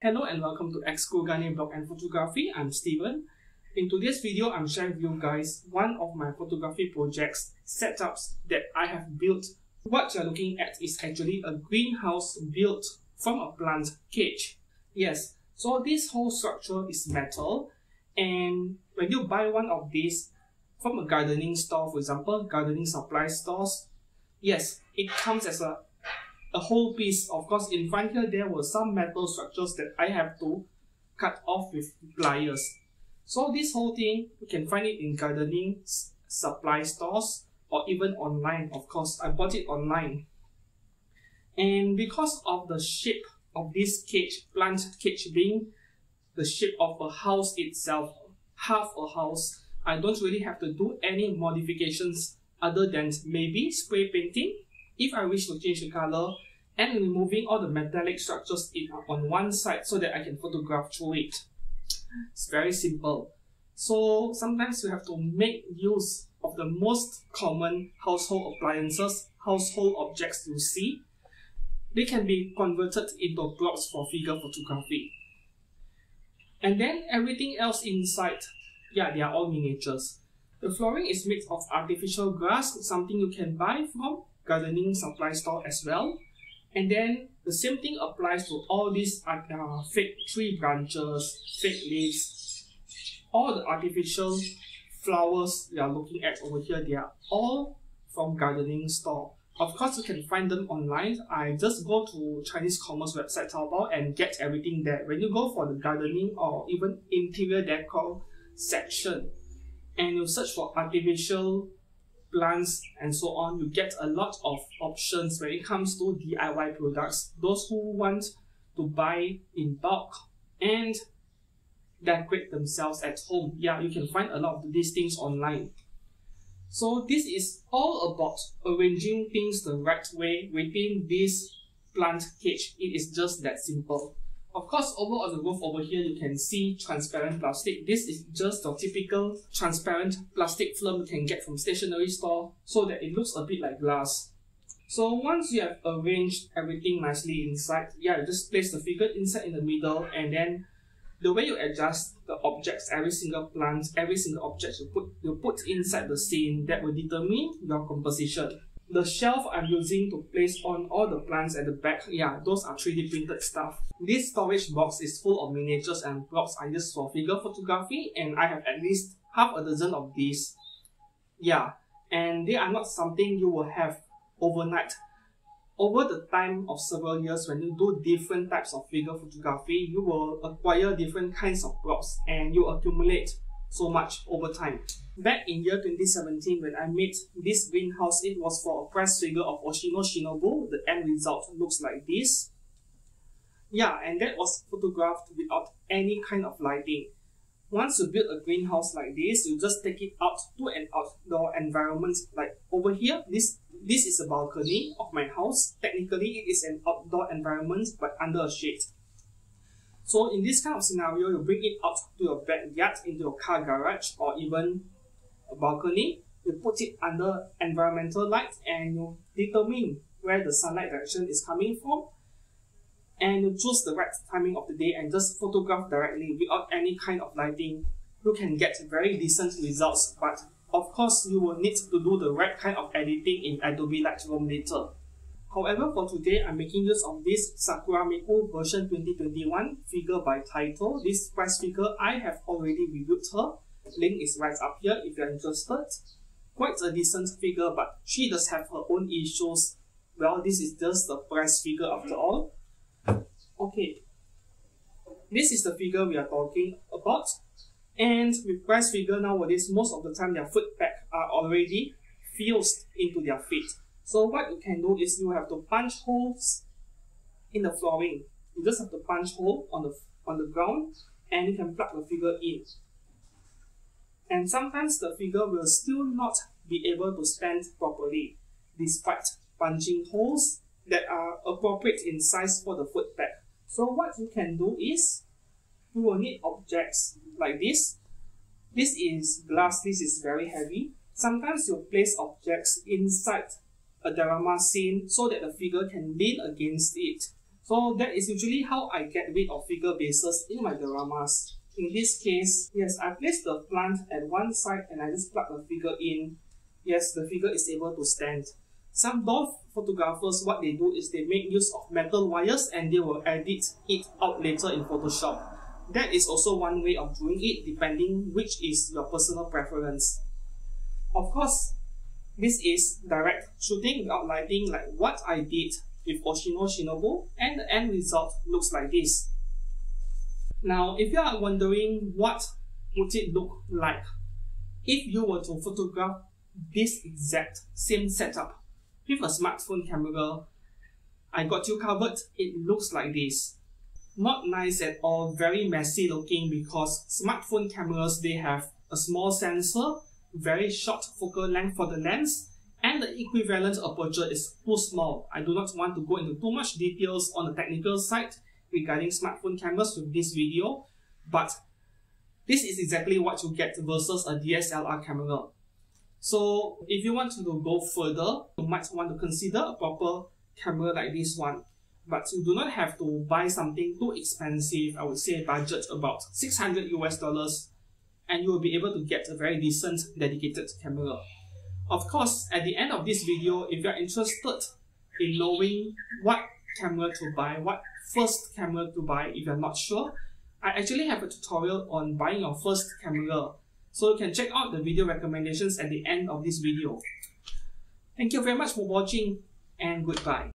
Hello and welcome to EXkurogane Blog and Photography. I'm Steven. In today's video, I'm sharing with you guys one of my photography projects, setups that I have built. What you're looking at is actually a greenhouse built from a plant cage. Yes, so this whole structure is metal and when you buy one of these from a gardening store, for example, gardening supply stores, yes, it comes as a a whole piece. Of course, in front here, there were some metal structures that I have to cut off with pliers. So this whole thing, you can find it in gardening supply stores or even online. Of course, I bought it online. And because of the shape of this cage, plant cage being the shape of a house itself, half a house, I don't really have to do any modifications other than maybe spray painting if I wish to change the color and removing all the metallic structures in, on one side so that I can photograph through it. It's very simple. So sometimes you have to make use of the most common household appliances, household objects you see. They can be converted into blocks for figure photography. And then everything else inside, yeah, they are all miniatures. The flooring is made of artificial grass, something you can buy from gardening supply store as well. And then the same thing applies to all these uh, fake tree branches, fake leaves, all the artificial flowers you are looking at over here, they are all from gardening store. Of course, you can find them online. I just go to Chinese commerce website Taobao and get everything there. When you go for the gardening or even interior decor section, and you search for artificial plants and so on, you get a lot of options when it comes to DIY products. Those who want to buy in bulk and decorate themselves at home. Yeah, you can find a lot of these things online. So this is all about arranging things the right way within this plant cage. It is just that simple. Of course, over on the roof over here, you can see transparent plastic. This is just the typical transparent plastic film you can get from stationery store so that it looks a bit like glass. So once you have arranged everything nicely inside, yeah, you just place the figure inside in the middle and then the way you adjust the objects, every single plant, every single object you put you put inside the scene that will determine your composition. The shelf I'm using to place on all the plants at the back, yeah, those are 3D printed stuff. This storage box is full of miniatures and blocks I use for figure photography and I have at least half a dozen of these. Yeah, and they are not something you will have overnight. Over the time of several years, when you do different types of figure photography, you will acquire different kinds of blocks and you accumulate so much over time. Back in year 2017, when I made this greenhouse, it was for a prize figure of Oshino Shinobu. The end result looks like this. Yeah, and that was photographed without any kind of lighting. Once you build a greenhouse like this, you just take it out to an outdoor environment. Like over here, this this is a balcony of my house. Technically, it is an outdoor environment, but under a shade. So in this kind of scenario, you bring it out to your backyard, into your car garage, or even a balcony. You put it under environmental light and you determine where the sunlight direction is coming from. And you choose the right timing of the day and just photograph directly without any kind of lighting. You can get very decent results, but of course, you will need to do the right kind of editing in Adobe Lightroom later. However, for today, I'm making use of this Sakura Miku version 2021 figure by Taito. This prize figure, I have already reviewed her. Link is right up here if you're interested. Quite a decent figure, but she does have her own issues. Well, this is just the prize figure after all. Okay, this is the figure we are talking about. And with prize figure nowadays, most of the time their foot peg are already fused into their feet. So what you can do is you have to punch holes in the flooring. You just have to punch hole on the on the ground and you can plug the figure in. And sometimes the figure will still not be able to stand properly despite punching holes that are appropriate in size for the foot peg. So what you can do is you will need objects like this. This is glass, this is very heavy. Sometimes you place objects inside a diorama scene so that the figure can lean against it. So that is usually how I get rid of figure bases in my dioramas. In this case, yes, I place the plant at one side and I just plug the figure in. Yes, the figure is able to stand. Some dwarf photographers, what they do is they make use of metal wires and they will edit it out later in Photoshop. That is also one way of doing it depending which is your personal preference. Of course, this is direct shooting without lighting like what I did with Oshino Shinobu and the end result looks like this. Now, if you are wondering what would it look like if you were to photograph this exact same setup with a smartphone camera, I got you covered. It looks like this. Not nice at all, very messy looking because smartphone cameras, they have a small sensor, very short focal length for the lens, and the equivalent aperture is too small. I do not want to go into too much details on the technical side regarding smartphone cameras with this video, but this is exactly what you get versus a DSLR camera. So if you want to go further, you might want to consider a proper camera like this one. But you do not have to buy something too expensive, I would say budget about 600 US dollars and you will be able to get a very decent dedicated camera. Of course, at the end of this video, if you're interested in knowing what camera to buy, what first camera to buy if you're not sure, I actually have a tutorial on buying your first camera. So you can check out the video recommendations at the end of this video. Thank you very much for watching and goodbye.